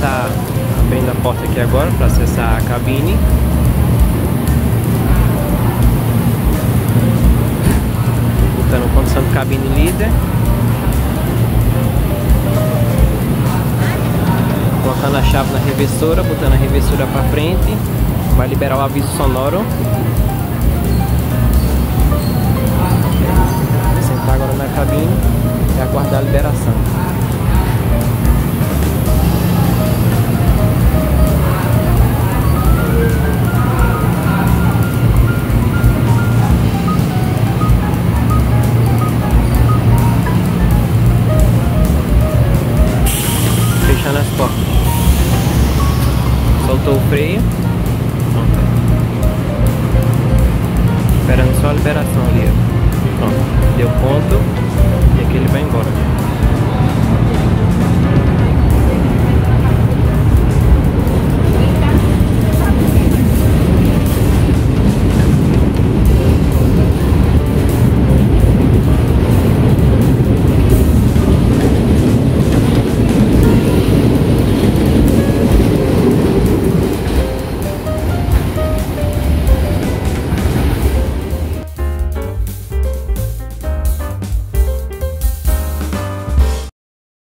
tá abrindo a porta aqui agora para acessar a cabine. Botando condição de cabine líder. Colocando a chave na reversora, botando a reversora para frente. Vai liberar o aviso sonoro. Soltou o freio. Pronto. Esperando só a liberação ali. Pronto. Deu ponto. E aqui ele vai embora.